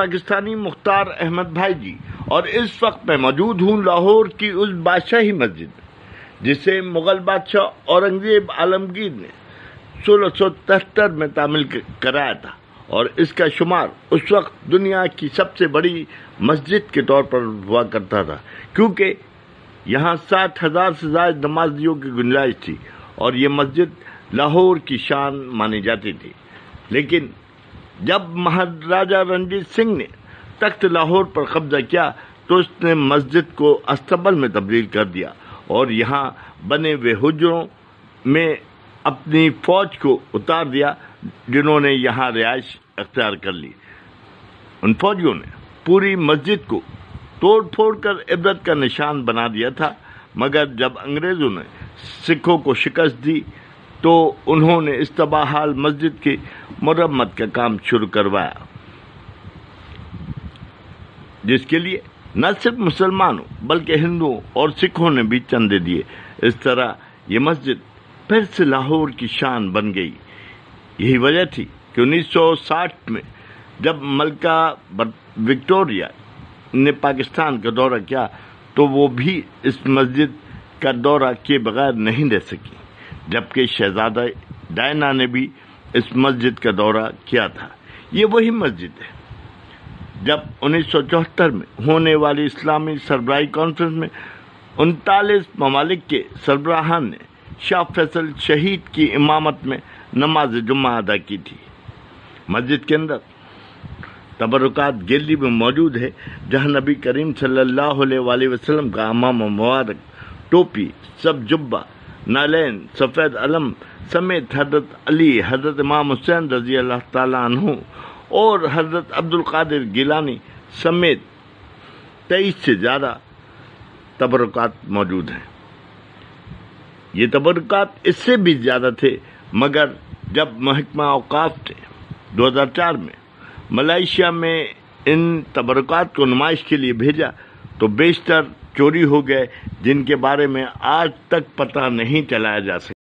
पाकिस्तानी मुख्तार अहमद भाई जी, और इस वक्त मैं मौजूद हूँ लाहौर की उस बादशाही मस्जिद, जिसे मुगल बादशाह औरंगज़ेब आलमगीर ने सोलह में तामील कराया था। और इसका शुमार उस वक्त दुनिया की सबसे बड़ी मस्जिद के तौर पर हुआ करता था, क्योंकि यहाँ साठ हज़ार से ज़्यादा नमाजियों की गुंजाइश थी, और ये मस्जिद लाहौर की शान मानी जाती थी। लेकिन जब महाराजा रणजीत सिंह ने तख्त लाहौर पर कब्जा किया तो उसने मस्जिद को अस्तबल में तब्दील कर दिया और यहाँ बने हुए हुजरों में अपनी फौज को उतार दिया, जिन्होंने यहाँ रिहाइश अख्तियार कर ली। उन फौजियों ने पूरी मस्जिद को तोड़ फोड़ कर इबरत का निशान बना दिया था, मगर जब अंग्रेज़ों ने सिखों को शिकस्त दी तो उन्होंने इस तबाहाल मस्जिद की मरम्मत का काम शुरू करवाया। जिसके लिए न सिर्फ़ मुसलमानों, बल्कि हिंदुओं और सिखों ने भी चंदे दिए। इस तरह ये मस्जिद फिर से लाहौर की शान बन गई। यही वजह थी कि 1960 में जब मलका विक्टोरिया ने पाकिस्तान का दौरा किया तो वो भी इस मस्जिद का दौरा किए बगैर नहीं रह सकी। जबकि शहजादा डायना ने भी इस मस्जिद का दौरा किया था। ये वही मस्जिद है। जब 1974 में होने वाली इस्लामी सरबराही कॉन्फ्रेंस में उनतालीस ममालिक के सरबराहान ने शाह फैसल शहीद की इमामत में नमाज़ जुम्मा अदा की थी। मस्जिद के अंदर तबरुकात गैलरी में मौजूद है, जहाँ नबी करीम सल्लल्लाहु अलैहि वसल्लम का अमाम मुबारक टोपी सब जुब्बा नालैन, सफ़ेद अलम, समेत हज़रत अली, हज़रत इमाम हुसैन रज़ी अल्लाह तु और हज़रत अब्दुल कादिर गिलानी समेत तेईस से ज़्यादा तबरुकात मौजूद हैं। ये तबरुकात इससे भी ज़्यादा थे, मगर जब महकमा अवकाफ ने 2004 में, मलेशिया में इन तबरुकात को नुमाइश के लिए भेजा तो बेशतर चोरी हो गए जिनके बारे में आज तक पता नहीं चलाया जा सका।